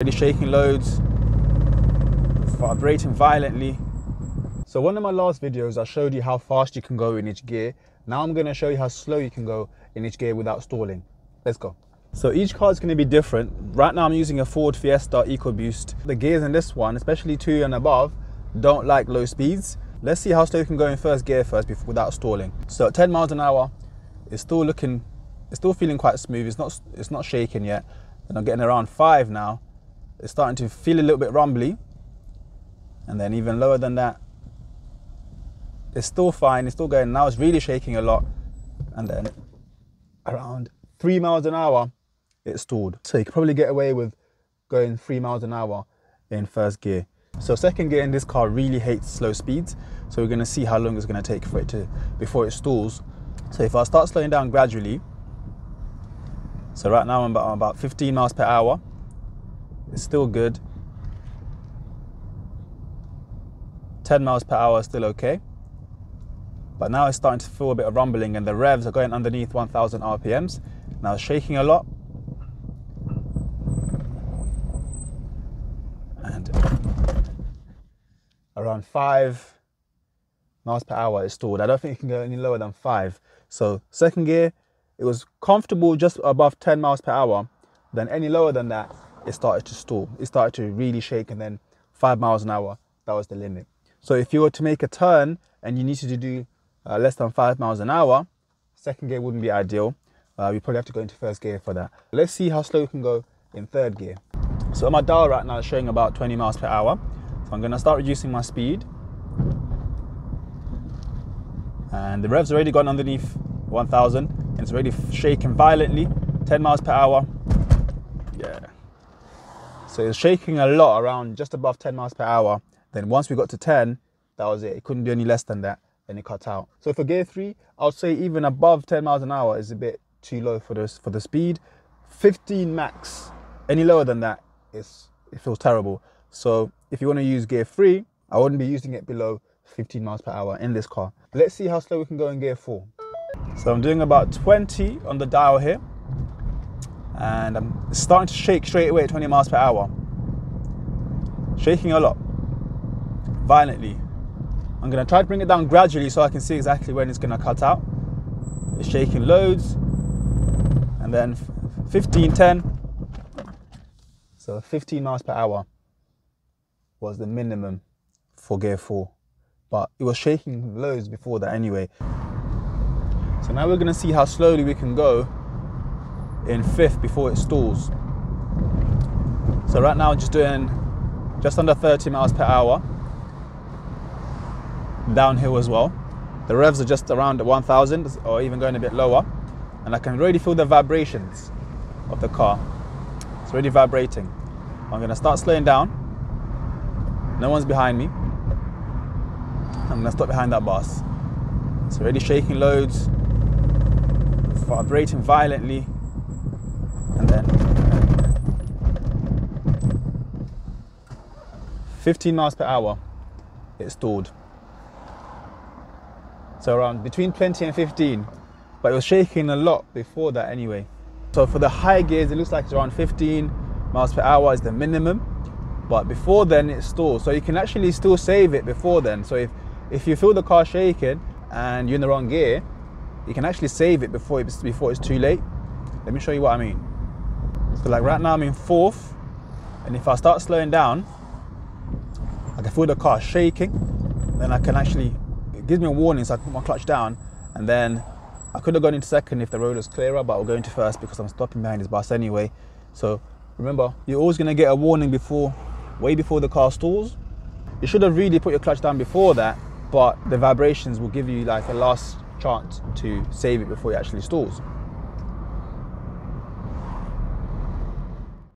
Already shaking loads, vibrating violently. So one of my last videos, I showed you how fast you can go in each gear. Now I'm gonna show you how slow you can go in each gear without stalling. Let's go. So each car is gonna be different. Right now I'm using a Ford Fiesta EcoBoost. The gears in this one, especially two and above, don't like low speeds. Let's see how slow you can go in first gear first before, without stalling. So at 10 miles an hour, it's still looking, it's still feeling quite smooth. It's not, it's not shaking yet. And I'm getting around five now. It's starting to feel a little bit rumbly. And then even lower than that, it's still fine. It's still going. Now it's really shaking a lot. And then around three miles an hour, it stalled. So you could probably get away with going three miles an hour in first gear. So second gear in this car really hates slow speeds. So we're gonna see how long it's gonna take for it to, before it stalls. So if I start slowing down gradually, so right now I'm about, I'm about 15 miles per hour. It's still good. 10 miles per hour is still okay. But now it's starting to feel a bit of rumbling and the revs are going underneath 1000 RPMs. Now shaking a lot. And around five miles per hour is stalled. I don't think you can go any lower than five. So second gear, it was comfortable just above 10 miles per hour. Then any lower than that, it started to stall. It started to really shake and then five miles an hour, that was the limit. So if you were to make a turn and you needed to do uh, less than five miles an hour, second gear wouldn't be ideal. Uh, we probably have to go into first gear for that. Let's see how slow we can go in third gear. So my dial right now is showing about 20 miles per hour. So I'm gonna start reducing my speed. And the rev's already gone underneath 1000 and it's already shaking violently, 10 miles per hour. Yeah. So it's shaking a lot around just above 10 miles per hour. Then once we got to 10, that was it. It couldn't do any less than that. Then it cut out. So for gear three, I would say even above 10 miles an hour is a bit too low for this for the speed. 15 max. Any lower than that, it's it feels terrible. So if you want to use gear three, I wouldn't be using it below 15 miles per hour in this car. Let's see how slow we can go in gear four. So I'm doing about 20 on the dial here. And I'm starting to shake straight away at 20 miles per hour. Shaking a lot, violently. I'm gonna try to bring it down gradually so I can see exactly when it's gonna cut out. It's shaking loads. And then 15, 10. So 15 miles per hour was the minimum for gear four. But it was shaking loads before that anyway. So now we're gonna see how slowly we can go in fifth before it stalls. So right now I'm just doing just under 30 miles per hour. Downhill as well. The revs are just around 1000 or even going a bit lower. And I can really feel the vibrations of the car. It's already vibrating. I'm gonna start slowing down. No one's behind me. I'm gonna stop behind that bus. It's already shaking loads, vibrating violently, and then 15 miles per hour, it stalled. So around between 20 and 15, but it was shaking a lot before that anyway. So for the high gears, it looks like it's around 15 miles per hour is the minimum, but before then it stalls. So you can actually still save it before then. So if if you feel the car shaking and you're in the wrong gear, you can actually save it before it's before it's too late. Let me show you what I mean. So like right now I'm in fourth, and if I start slowing down, I can feel the car shaking. Then I can actually it gives me a warning, so I put my clutch down, and then I could have gone into second if the road was clearer, but I'll go into first because I'm stopping behind this bus anyway. So remember, you're always gonna get a warning before, way before the car stalls. You should have really put your clutch down before that, but the vibrations will give you like a last chance to save it before it actually stalls.